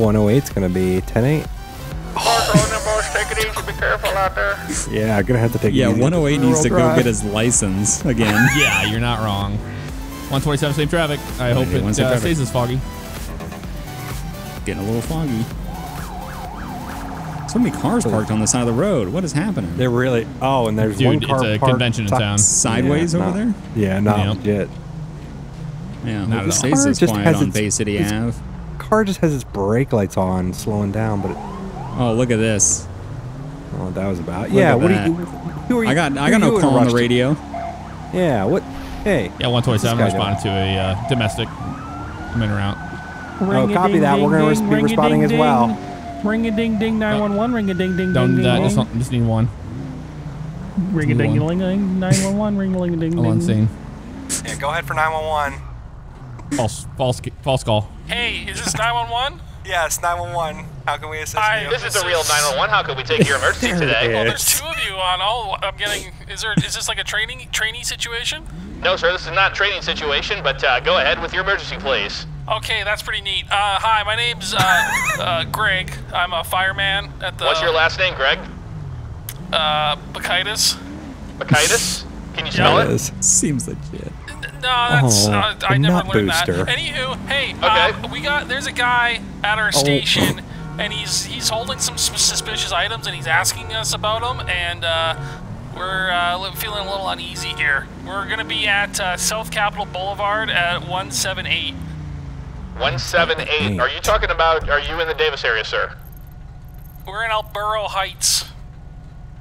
108's gonna be 10-8. Take it easy. Be careful out there. Yeah, I'm gonna have to take. it Yeah, 108 needs to real go get his license again. Yeah, you're not wrong. 127 same traffic. I hope it 127 uh, stays this foggy. Getting a little foggy. So many cars parked on the side of the road. What is happening? They're really. Oh, and there's Dude, one it's car a parked convention in town. Sideways Yeah, over not- there? Yeah, not Yeah. legit. Yeah, Not hope at it all. stays this just quiet has on its- Bay City its- Ave. Car just has its brake lights on, slowing down, but it, Oh, look at this. oh, that was about. Look yeah, what that. do you? Who are you? I got I got no in call on rush the to- radio. Yeah, what? Hey. Yeah, 127 What's this responded to a uh, domestic. I'm in or out. Oh, copy that. We're gonna res- be responding as well. Ring a ding ding 911. Ring a ding ding Don't ding uh, just, don't- just need one. Ring a ding ding ding 911. Ring a ling ding I'm on ding. scene. Yeah, go ahead for 911. False, false, false call. Hey, is this 911? Yes, 911. How can we assist Hi, This is the real 911. How can we take your emergency today? Well, there's two of you on all. I'm getting. Is there? Is this like a training trainee situation? No, sir. This is not a training situation, but uh, go ahead with your emergency, please. Okay, that's pretty neat. Uh, hi, my name's uh, uh, Greg. I'm a fireman at the. What's your last name, Greg? Uh, Bacchitis. Bacchitis? Can you spell it? Seems legit. No, that's Oh, uh, I the never nut learned booster. that. Anywho, hey, Okay. uh, we got there's a guy at Oh. our station, and he's he's holding some suspicious items, and he's asking us about them, and uh, we're uh, feeling a little uneasy here. We're gonna be at uh, South Capitol Boulevard at 178. 178. Are you talking about, are you in the Davis area, sir? We're in El Burro Heights.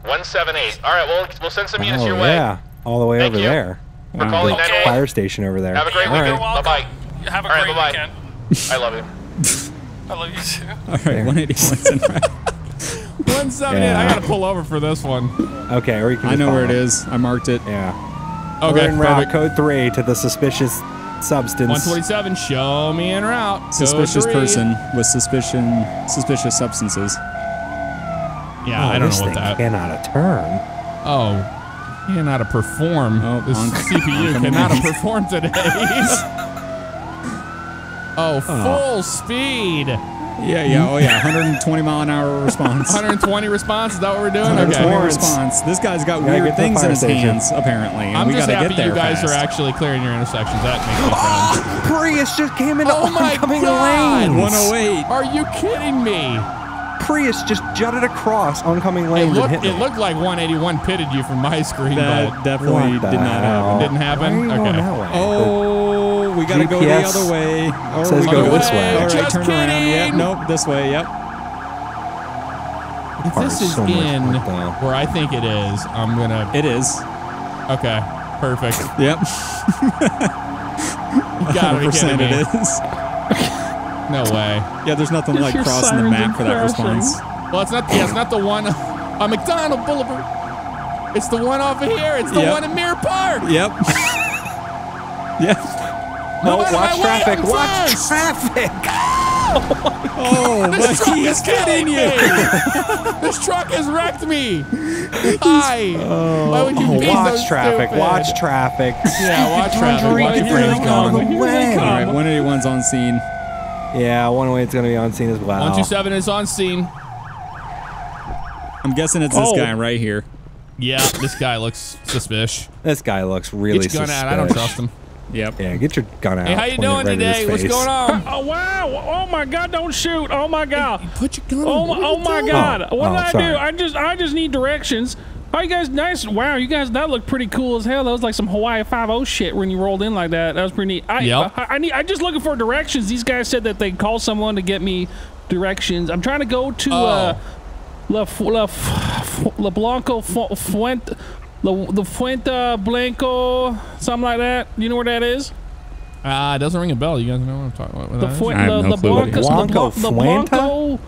178. All right, well, we'll send some units Oh your way. yeah, all the way Thank over you. there. For um, calling Okay. Fire station over there. Have a great All weekend. right. Bye-bye. Have a All right, great bye-bye. weekend. I love you. I love you too. All right, 181's in right. 178. Yeah. I gotta pull over for this one. Okay, or you can. I just know where it is. I marked it. Yeah. Okay, We're en route, code three to the suspicious substance. 127. Show me en route. Code Suspicious three. person with suspicion, suspicious substances. Yeah, Oh, I don't this know what thing that. cannot turn. Oh, cannot perform. Oh, this on- CPU oncoming cannot lanes. perform today. oh, full speed. Yeah, yeah, oh yeah, 120 mile an hour response. 120 response. Is that what we're doing? 120 Okay. Response. This guy's got weird get things in his station. hands, apparently. I'm we just happy get there you guys fast. are actually clearing your intersections. That makes me proud. Prius just came into Oh my oncoming God! lanes. 108. Are you kidding me? Prius just jutted across oncoming It lanes and hit it looked like 181 pitted you from my screen, That but definitely did not happen. Didn't happen? Why are you going Okay. Oh, we gotta go the GPS other way. Or says we go go this way. All right, Just turn around. Yep, nope, this way. Yep. if car this is is so much in work, though. where I think it is, I'm gonna. It is. Okay, perfect. Yep. You gotta be kidding 100% me. it is. No way. Yeah, there's nothing Just like crossing the map for that response. Well, it's not. Yeah, it's not the one on McDonald Boulevard. It's the one over here. It's the Yep. one in Mirror Park. Yep. yep. No, No watch my way, traffic. Watch first. traffic. Oh, This but truck is killing getting you. this truck has wrecked me. Hi. Oh, Why would you Oh, be watch so traffic. stupid? Watch traffic. Yeah, watch traffic. Conjuring Watch your it friends out of going. the Here they way. come. All right, 181's on scene. Yeah, one way it's gonna be on scene as well. 127 is on scene. I'm guessing it's this Oh. guy right here. Yeah, this guy looks suspicious. This guy looks really Get your gun suspicious. out. I don't trust him. Yep. Yeah, get your gun out. Hey, how you doing right today? What's going on? Oh wow! Oh my God! Don't shoot! Oh my God! Put your gun Oh, oh my- oh my God! Oh, what oh, did I sorry. do? I just I just need directions. Oh, you guys nice. Wow, you guys that looked pretty cool as hell. That was like some Hawaii Five O shit when you rolled in like that. That was pretty neat. I, Yep. I, I need. I'm just looking for directions. These guys said that they call someone to get me directions. I'm trying to go to uh, Oh. La Fu- La Fu- La Blanco Fu- Fuente. La, the Fuente Blanco, something like that. You know where that is? Ah, it doesn't ring a bell. You guys know what I'm talking about. The that is? Fuente, I have the, no the clue what it Blanco, is. the, Blanco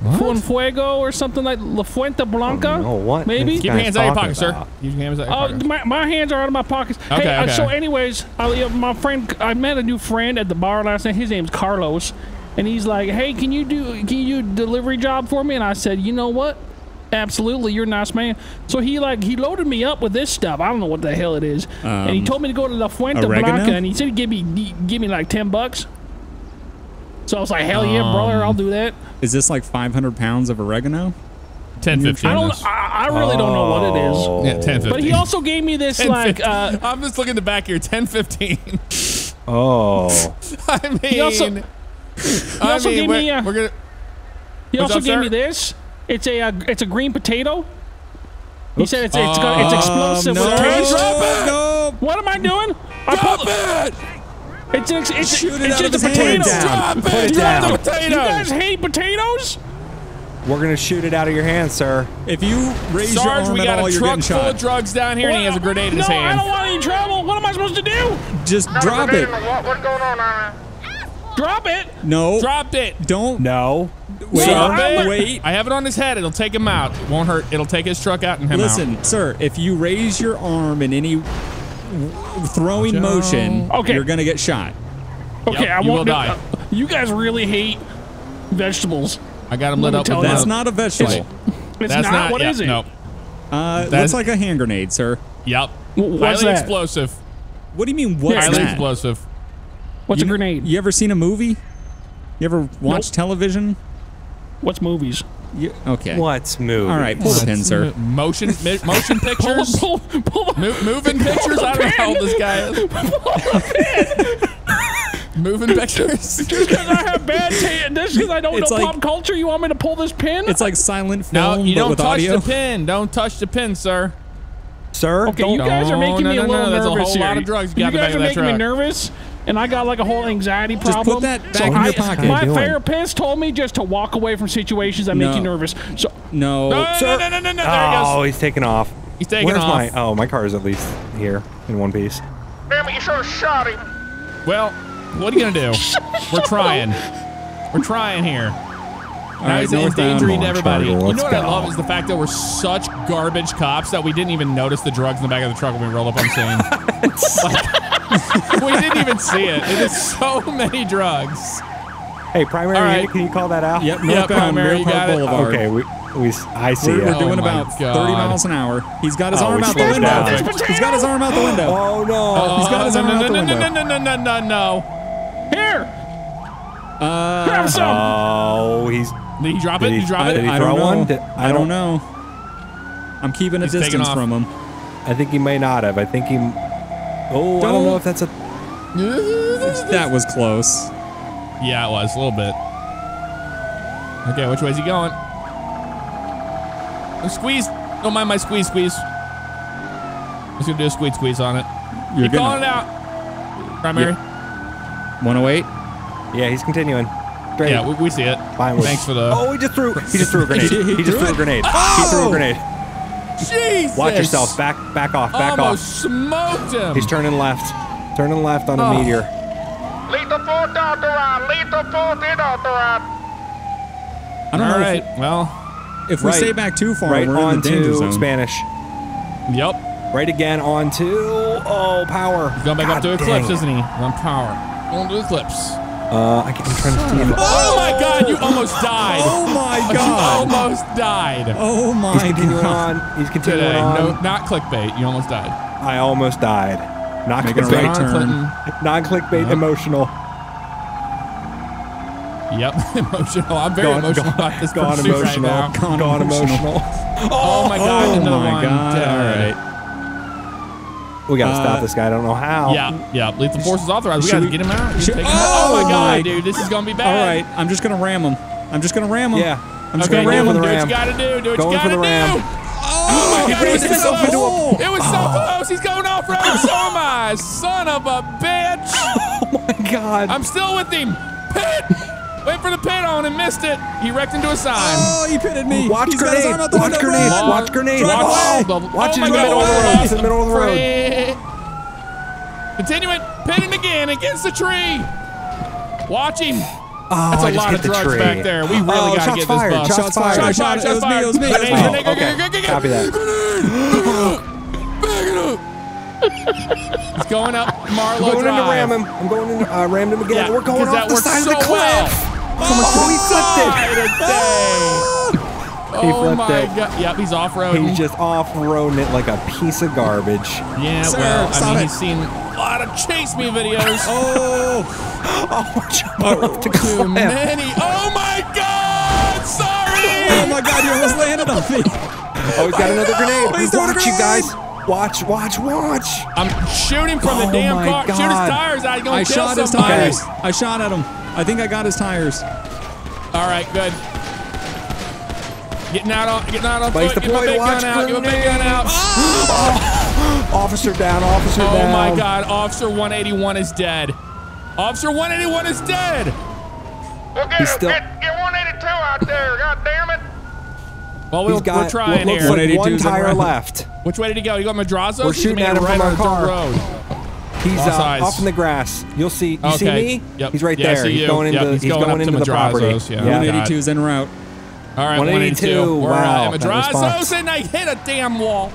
Bla- Fuente? What? Fuego or something like La Fuente Blanca. No, what? Maybe? This Keep your hands out of your talking pockets, sir. Keep your hands out of your Oh, pockets. my, my hands are out of my pockets. Okay, hey, uh, so anyways, uh, my friend, I met a new friend at the bar last night. His name's Carlos, and he's like, "Hey, can you do can you do a delivery job for me?" And I said, "You know what? Absolutely, you're a nice man." So he like he loaded me up with this stuff. I don't know what the hell it is, and he Um, told me to go to La Fuente oregano? Blanca, and he said he'd give me give me like ten bucks. So I was like, hell yeah, brother, I'll do that. Is this like 500 pounds of oregano? 10, 15. I don't. I, I really don't know what it is. Oh. Yeah, 10, 15. But he also gave me this 10, like. Uh, I'm just looking at the back here. 10, 15. Oh. I mean, He also- I also mean, gave we're, me, uh, we're gonna. he also up, gave sir? me this. It's a uh, it's a green potato. He said it's it's, got, it's explosive Um, no, with taste. no. What am I doing? I Drop pulled it! It's it's it's, Shoot it it's out of just a his hand. potato. Drop it! Put it Drop down. the potatoes! You guys hate potatoes? We're gonna shoot it out of your hands, sir. If you raise your arm we at got all, a you're truck getting full of drugs down here, and he has a grenade in his no, hand. I don't want any trouble. What am I supposed to do? Just drop it. What's going on down Drop it. No. Dropped it. Don't. No. Wait. Drop it. Wait. I have it on his head. It'll take him out. It won't hurt. It'll take his truck out and him Listen, sir, if you raise your arm in any w- throwing Watch motion, Okay. you're going to get shot. Okay, Yep, I won't. will do- die. uh, you guys really hate vegetables. I got him Let lit up with. That's not a vegetable. It's That's not. not. What yeah, is it? No. Uh, That's- like a hand grenade, sir. Yep. What's Highly that? explosive. What do you mean, what's Highly that? explosive. What's you, a grenade? You ever seen a movie? You ever watch Nope. television? What's movies? You, okay. Let's move. All right, pull the pin, sir. Motion, mi- motion pictures. pull, pull the, Mo- moving pictures. I don't know how old this guy is. moving pictures. Just because I have bad taste, just because I don't It's know like- pop culture, you want me to pull this pin? It's like silent No, film, you but don't with touch audio. the pin. Don't touch the pin, sir. Sir. okay, you guys are making no, me no, a no, little that's a nervous whole here. lot of drugs you You got in the guys are of that making me truck. nervous, and I got like a whole anxiety problem. Just put that so back in I, your pocket. My Doing? therapist told me just to walk away from situations that make you nervous. So No. No, no, Sir. no, no, no, no. There he Oh, goes. he's taking off. He's taking Where's off. my? Oh, my car is at least here in one piece. Damn it, you should have shot him. Well, what are you gonna do? We're trying. We're trying here. Now right, he's northbound. endangering Come everybody. Charlie, you know what I love is the fact that we're such garbage cops that we didn't even notice the drugs in the back of the truck when we rolled up on scene. Like, we didn't even see it. It is so many drugs. Hey, primary All right. unit, can you call that out? Yep, Yeah, northbound, primary, you Rail Park it. Boulevard. Okay, we we s- I see We're, it. we're doing Oh about God. 30 miles an hour. He's got his Oh, arm out the window. down. He's got his arm out the window. Oh no! He's got his arm no, out no, the no, window. no, no, no, no, no, no. here, Uh, have some. Oh, he's. Did he drop it? Did Did he- he drop I, it? Did he I throw don't know. one? Did- I, I don't don't- know. I'm keeping a He's taking distance off. from him. I think he may not have. I think he. Oh, I don't Don't- know if that's a. That was close. Yeah, it was a little bit. Okay, which way is he going? Oh, Squeeze. Don't mind my squeeze, squeeze. I'm just gonna do a squeeze, squeeze on it. You're Keep calling it out. Primary. 108. Yeah, he's continuing. Great. Yeah, we, we see it. Fine with- Thanks for the. Oh, he just threw. He just threw a grenade. He- he He just threw threw a it. grenade. He Oh! threw a oh! grenade. Jesus! Watch yourself. Back, back off. Back Almost off. smoked him. He's turning left. Turning left on a Oh. meteor. Lethal force authorized. Lethal force is authorized. I don't All know right. Well, if, if we stay back too far, Right we're in the danger onto zone. Spanish. yep. Right again onto. Oh, power. He's going back up to dang Eclipse, it. isn't he? On power. Going to Eclipse. Uh, I can't, I'm trying to see if. Oh my God! You almost died. Oh my god. You almost died. Oh He's my continuing god! on. He's continuing Today, on. no, not clickbait. You almost died. I almost died. Not Making a clickbait. right turn. Clinton. Non-clickbait. Yep. Emotional. Yep, emotional. I'm very emotional about this Gone emotional. right now. Gone Gone emotional. emotional. Oh my god, Oh another my one. god! All right. We gotta Uh, stop this guy. I don't know how. Yeah, yeah. Lethal force is authorized. We gotta we- get him out. should- Take him out. Oh Oh my god, my- dude, this is gonna be bad. All right. I'm just gonna ram him. I'm just gonna ram him. Yeah. I'm just Okay, gonna ram do him. Do what you gotta do. Do what Going you gotta the ram. do. Oh my god, it was so close. It was so close. He's going off road. So am I. Son of a bitch. Oh my god. I'm still with him. Pit. Wait for the pit on and missed it. He wrecked into a sign. Oh, he pitted me. Watch He's got his grenade. arm out the Watch window. grenade. Run. Watch grenade. Watch. away. the- Watch oh in the middle of the road. It's in the middle of the road. Continuing, pitting again against the tree. Watch him. Oh, That's I a just lot hit of the drugs tree. back there. We really Oh, gotta get fired, this buff. shots fired. Shots fired. It Shots was me, fired. it was me. Grenade, Oh, grenade, okay. grenade, grenade, Copy that. Back it up. He's going up Marlowe I'm going Drive. in to ram him. I'm going in. Uh, rammed him again. Yeah, We're going 'cause off the worked side of the cliff. Oh, he flipped it. Oh flipped my it. god. Yep, he's off road. He's just off-roading it like a piece of garbage. Yeah, Sir, well, I stop mean, it. he's seen a lot of chase me videos. Oh, Oh, to Too climb. many. Oh my God! Sorry. oh my God! You almost landed on me. Oh, he's got another grenade. Oh, he's throwing watch you guys. Watch, watch, watch. I'm shooting from the Oh damn my car. Shoot his God. tires out. He's gonna I kill shot his somebody. tires. I shot at him. I think I got his tires. All right, good. Getting out on, getting out on Place foot. Get my big gun out. Get my big gun grenade. out. Officer down, officer Oh down. Oh my God! Officer 181 is dead. Officer 181 is dead. Well, get, He's still- get, get 182 out there. God damn it. Well, we'll, got we're trying what looks here. like one tire left. Which way did he go? He go Madrazo? We're shooting at him right from our car. road. He's uh, off in the grass. You'll see. You see me? Yep. He's right Yeah, there. He's going into. Yep, he's he's going going into the property. Madrazo's, yeah. yeah. 182 is en route. All right, 182. 182. We're Wow, at that Madrazo's response. and I hit a damn wall.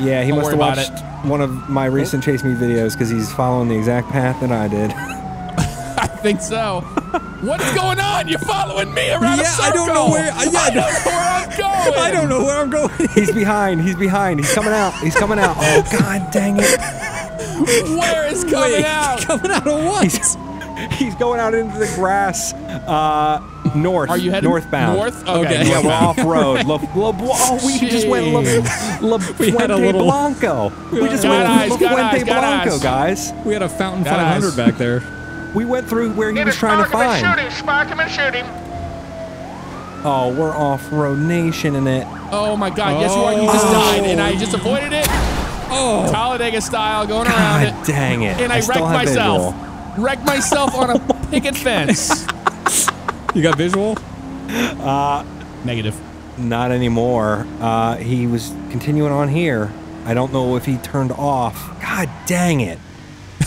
Yeah, he Don't must have worry about watched one of my recent Chase Me videos because he's following the exact path that I did. I think so. what is going on? You're following me around a Yeah, I don't know where- I- yeah, I don't know where I'm going. I don't know where I'm going. he's behind. He's behind. He's coming out. He's coming out. Oh God, dang it! Where is coming Wait, out? Coming out of what? He's, he's going out into the grass. Uh, north. Are you headed northbound? north? Okay. Okay. Yeah, we're off road. La, La, oh, we just went La, La We had a little- Blanco. We just Got went eyes, La got Fuente eyes, got Blanco, eyes. guys. we had a Fountain Got 500 eyes. back there. We went through where he Get was trying to spark him and find. shoot him. Spark him and shoot him. Oh, we're off road nation in it. Oh my God! Yes, you are. You just Oh. died, and I just avoided it. Oh, Talladega style, going around God it, dang it! and I, still wrecked myself. Wrecked myself on a picket fence. you got visual? Negative. Not anymore. Uh, he was continuing on here. I don't know if he turned off. God dang it!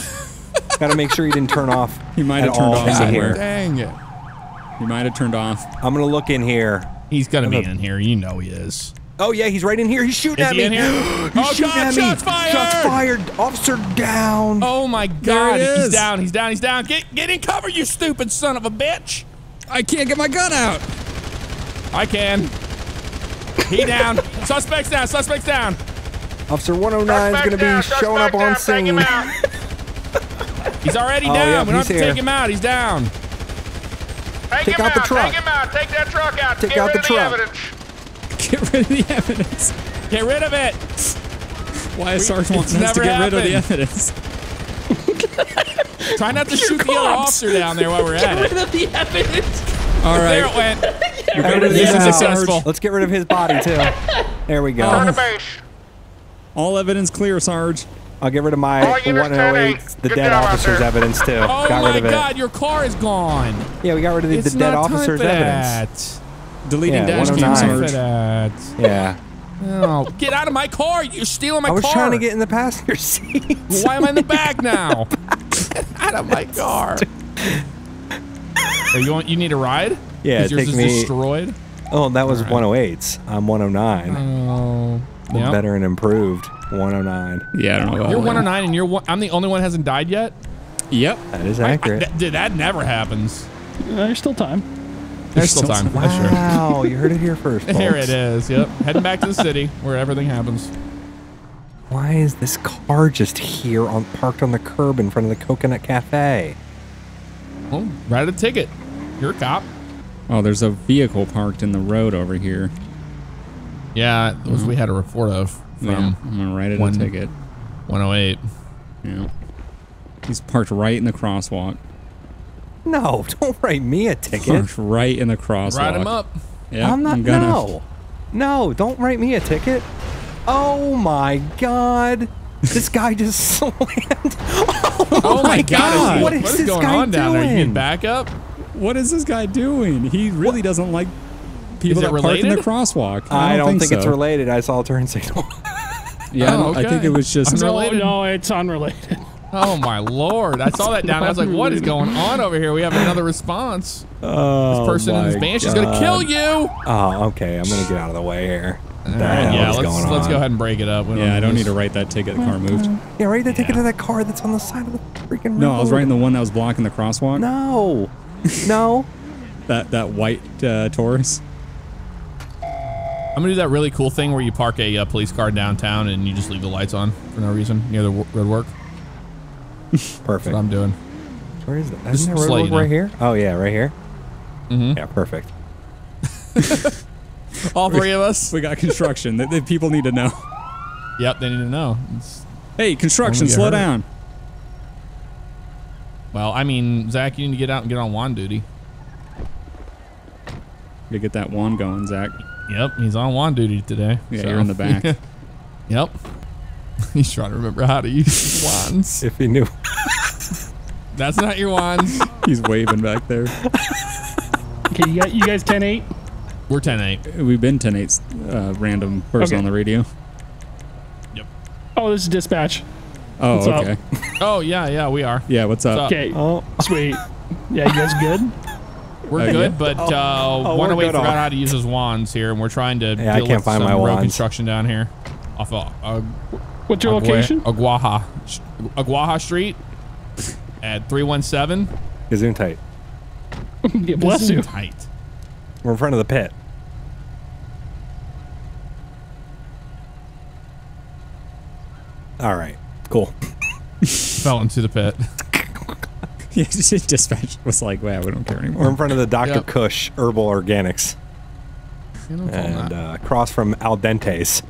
Got to make sure he didn't turn off. He might have turned off somewhere. here. Dang it. You might have turned off. I'm gonna look in here. He's gonna be I'm in here. You know he is. Oh yeah, he's right in here. He's shooting Is at he me. in here? he's Oh, shooting God, at me. shots fired! Shots fired. Officer down. Oh my God! He's down. He's down. He's down. Get get in cover, you stupid son of a bitch! I can't get my gun out. I can. He down. Suspects down. Suspects down. Officer 109 is gonna be down, showing up on down, him scene. out. He's already Oh, down. yeah, we don't have to here. take him out. He's down. Take, Take him out the truck. Take him out. Take that truck out. Take Get out rid the of truck. the evidence. Get rid of the evidence. Get rid of it. Why is Sarge it's wanting us to never get rid of the evidence? Try not to shoot the other officer down there while we're at it. Get rid of the evidence. All There it went. We got rid of the Mission evidence, successful. Let's get rid of his body too. There we go. Uh-huh. Turn. All evidence clear, Sarge. I'll get rid of my All 108, 10-8. the Get dead officer's there. evidence too. Oh got my rid of it. God! Your car is gone. Yeah, we got rid of the, the dead officer's for evidence. That. Deleting Yeah, dash cam, 109. Time for Sarge. that. Yeah. Oh, get out of my car! You're stealing my car! I was car. trying to get in the passenger seat. Why am I in the back now? Get out of my car. Are you want? You need a ride? Yeah, 'Cause yours take is me- destroyed. Oh, that was All right. 108s. I'm 109. Oh, oh yeah. Better and improved 109. Yeah, I don't know. You're 109, and you're one, I'm the only one that hasn't died yet. Yep. That is I- I- accurate. that, dude, that never happens. Uh, there's still time. There's still time. That's true. wow, you heard it here first. Here it is. Yep. Heading back to the city where everything happens. Why is this car just here on parked on the curb in front of the Coconut Cafe? Oh, write a ticket. You're a cop. Oh, there's a vehicle parked in the road over here. Yeah, those we had a report of from yeah, I'm gonna write it one- a ticket. 108. Yeah. He's parked right in the crosswalk. No, don't write me a ticket. Parked right in the crosswalk. Write him up. Yeah, I'm not. gonna. No, no, don't write me a ticket. Oh my God, this guy just slammed. Oh, oh my God. What What is is, this going guy on down there? You doing? need backup? What is this guy doing? He really doesn't like people Is it that park in the crosswalk. I don't think, it's so. related. I saw a turn signal. Yeah, I, Oh, don't- I think it was just. I'm No, no, it's unrelated. Oh, my Lord. I saw that down. I was like, what is going on over here? We have another response. Oh, This person in this my van, she's going to kill you. Oh, okay. I'm gonna get out of the way here. What the All right, hell yeah, is let's, going let's go ahead and break it up. We yeah, I don't need to write that ticket. The car moved. Yeah, write the ticket Yeah. to that car that's on the side of the freaking road. No, I was writing the one that was blocking the crosswalk. No, no. That that white uh, Taurus. I'm going to do that really cool thing where you park a uh, police car downtown and you just leave the lights on for no reason near the w- road work. That's Perfect. what I'm doing. Where is it? Just Isn't there a road you know. right here? Oh yeah, right here. Mhm. Yeah, perfect. All three of us. We got construction. the, the people need to know. Yep, they need to know. It's- Hey, construction, slow hurt. down. well, I mean, Zach, you need to get out and get on wand duty. You get that wand going, Zach. Yep, he's on wand duty today. Yeah, so- you're in the back. yep. He's trying to remember how to use his wands. If he knew. That's not your wands. He's waving back there. Okay, you, got, you guys 10 8? We're 10-8. We've been 10 8 uh, random person Okay. on the radio. Yep. Oh, this is dispatch. Oh, What's up? okay. Oh, yeah, yeah, we are. Yeah, what's up? Okay, Oh, sweet. Yeah, you guys good? We're Okay. good, but uh, Oh, one we're away forgot off. how to use his wands here, and we're trying to Yeah, I deal can't with find some my road wands. construction down here off of uh, What's your Agua- location? Aguaja, Aguaja Street at 317. Gazoon tight. yeah, bless you. Tight. We're in front of the pit. All right. Cool. Fell into the pit. Yeah, dispatch was like, wow, we don't care anymore. We're in front of the Dr. Yep. Kush Herbal Organics You know, call and uh, across from Al Dente's.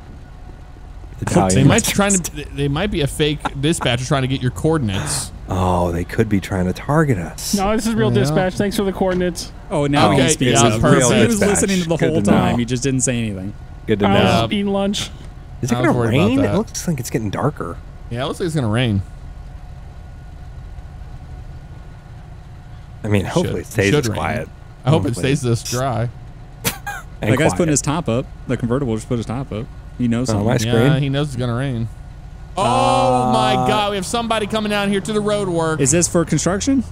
They might be trying to. They might be a fake dispatcher trying to get your coordinates. Oh, they could be trying to target us. No, this is real Yeah. dispatch. Thanks for the coordinates. Oh, now Okay, he speaks yeah, up. perfect. He was Dispatch. listening to the Good whole to know. time. He just didn't say anything. Good to I know. Yeah. was eating lunch. Is it going to rain? It looks like it's getting darker. Yeah, it looks like it's gonna rain. I mean, hopefully it stays should this rain. quiet. I hope it stays this dry. and That guy's quiet. putting his top up. The convertible just put his top up. He knows Oh, something. my Yeah, he knows it's gonna rain. Oh my God! We have somebody coming down here to the road work. Is this for construction?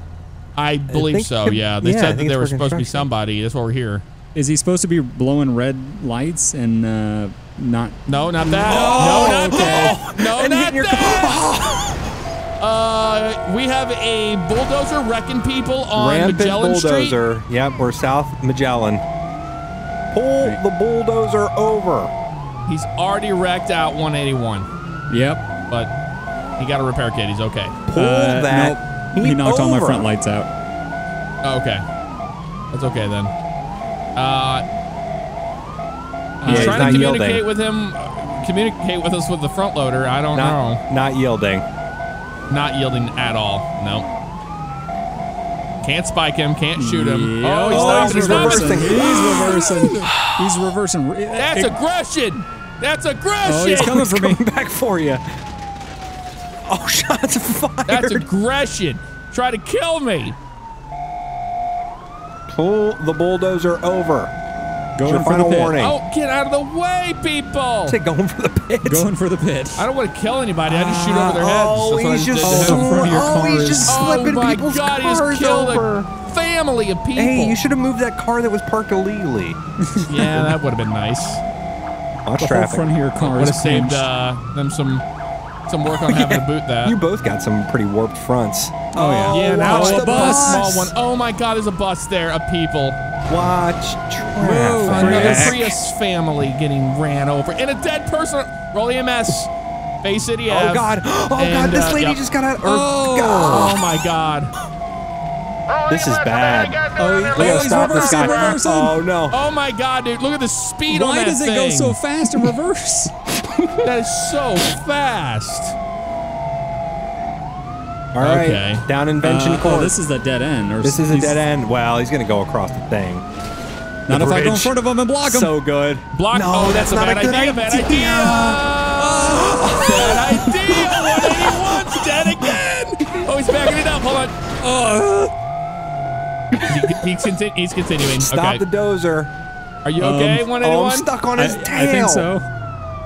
I believe think so. it- Yeah, they yeah, said that there it's was supposed to be somebody. That's why we're here. Is he supposed to be blowing red lights and uh, not? No, not that. Oh, no, not okay. that. No, And not your that. Uh, we have a bulldozer wrecking people on Rampant Magellan Street. bulldozer. Yep, we're South Magellan. Pull the bulldozer over. He's already wrecked out 181, Yep. but he got a repair kit. He's okay. Pull Uh, that. nope. He heat knocked all my front lights out. Oh, okay, that's okay then. Uh, Yeah, he's he's trying not to yielding. communicate with him. Communicate with us with the front loader. I don't know. Not, not yielding. Not yielding at all. No. Can't spike him. Can't shoot him. Yep. Oh, he's Oh, stopping. he's He's reversing. He's reversing. He's reversing. That's aggression. That's aggression. Oh, he's coming for me. Back for you. Oh, shots fired. That's aggression. Try to kill me. Pull the bulldozer over. Going Your for final the pit. warning. Oh, get out of the way, people. Say going for the pit. Going for the pit. I don't want to kill anybody. I just shoot over their heads. Oh, That's I he's just just, did to him. in front of your oh, he's is- just Oh slipping my people's God, he cars just over. a family of people. Hey, you should have moved that car that was parked illegally. Yeah, that would have been nice. Watch The whole traffic. front of your car Would is have saved uh, them some some work on having to boot that. You both got some pretty warped fronts. Oh, yeah. yeah, now watch it's the a bus. small one. Oh my God, there's a bus there of people. Watch Whoa, traffic. Another Prius. Prius family getting ran over, and a dead person. Roll EMS. Bay City Oh Ave. God! Oh God! And, This uh, lady yep. just got out. Or, Oh. God. Oh my God. This is bad. Oh, We Oh, gotta he's stop this reversing, guy. Oh no! Oh my God, dude! Look at the speed on that thing. Why does it go so fast in reverse? That is so fast. All right, okay. down Invention Uh, Court. oh, this is a dead end. Or This is a dead end. Well, he's gonna go across the thing. Not if I go in front of him and block him. So good. Block. No, oh, that's, that's a not bad a good idea. Bad idea. idea. bad idea. 181's dead again. Oh, he's backing it up. Hold on. He, he's, conti- he's continuing. Stop okay. the dozer. Are you Um, okay? Oh, 181. I'm stuck on I, his I tail. think so.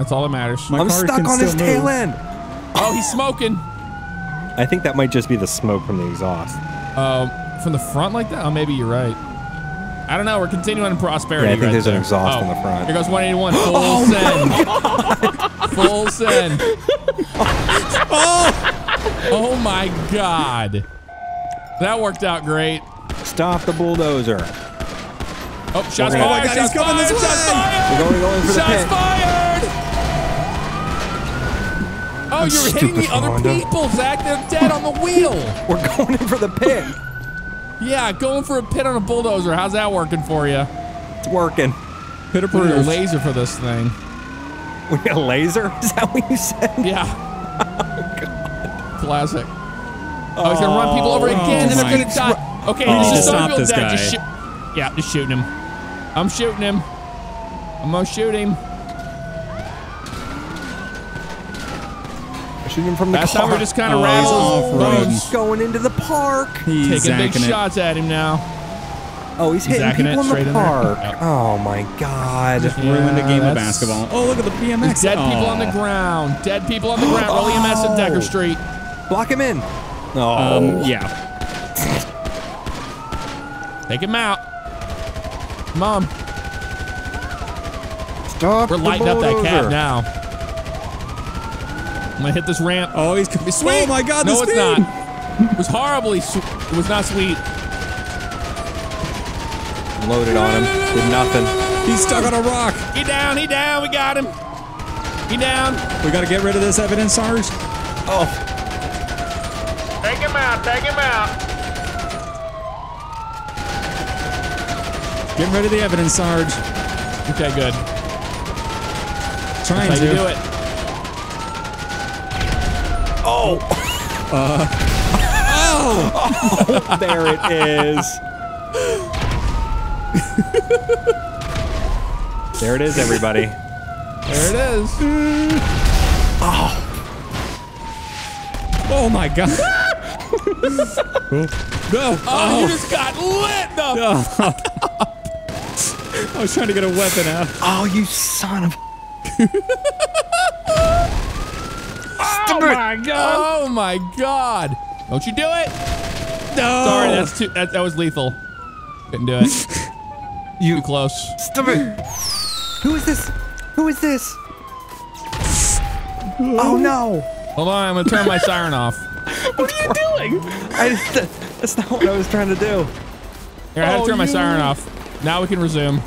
That's all that matters. My I'm car stuck on his still tail move. end. Oh, he's smoking. I think that might just be the smoke from the exhaust. Um, from the front like that? Oh, maybe you're right. I don't know. We're continuing in prosperity. Yeah, I think right there's an exhaust oh, in the front. Here goes 181. Full send. Full send. oh! Oh my God. That worked out great. Stop the bulldozer. Oh, shots We're fired! gonna- Oh my God, he's coming fired! this Shots way! fired! We're going, going for the pit. fired! No, you're hitting the other Honda. people, Zach. They're dead on the wheel. We're going in for the pit. Yeah, going for a pit on a bulldozer. How's that working for you? It's working. Pit We need a laser for this thing. We got a laser? Is that what you said? Yeah. oh, God. Classic. Oh, he's gonna run people over oh, again, and they're my gonna die. Okay, Oh. this Need to is stop Somerville this dead. guy. Just. Yeah, just shooting him. I'm shooting him. I'm gonna shoot him. Shoot him from the Last car. time we just kind of Oh, he's rattled off-roading. bones, going into the park. He's taking big it. shots at him now. Oh, he's hitting people in straight the in park. Yep. Oh my god. Just Ruined a Yeah, game of basketball. Oh, look at the BMX. There's dead people on the ground. Dead people on the ground. Roll EMS at Decker Oh. Street. Block him in. Oh. Um, yeah. Take him out. Come on. Stop We're the lighting up that cab now. I'm gonna hit this ramp. Oh, he's gonna be sweet. Oh my God, No, the it's speed. not. It was horribly. Su- it was not sweet. Loaded on him. Did nothing. He's stuck on a rock. He down. He down. We got him. He down. We gotta get rid of this evidence, Sarge. Oh. Take him out, take him out. Get rid of the evidence, Sarge. Okay, good. Trying to do how to. you do it. There it is. there it is, everybody. There it is. Oh Oh my God. no. Oh, you oh. just got lit the I was trying to get a weapon out. Oh, you son of. Oh my god! Oh my god! Don't you do it! No. Sorry, that's too. That, that was lethal. Couldn't do it. You Too close. Stop it. Who is this? Who is this? Oh no. Hold on, I'm gonna turn my siren off. What are you doing? I, that's not what I was trying to do. Here, I had to Oh, turn my oh, you- siren off. Now we can resume.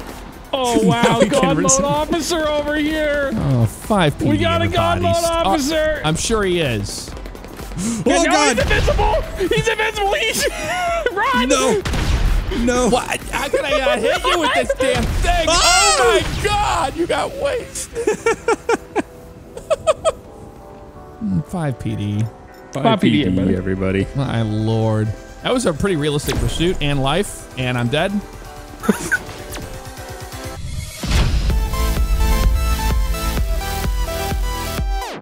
Oh wow, we can God mode resume. officer over here. Oh, five PD We got a God everybody. mode Stop- officer. I'm sure he is. Oh no, God. he's invincible. He's invincible. He's run. No. No. What? How could I not hit you with this damn thing? Oh my god! You got wasted. Mm, Five PD. Five PD, PD, everybody. everybody. My lord. That was a pretty realistic pursuit and life, and I'm dead.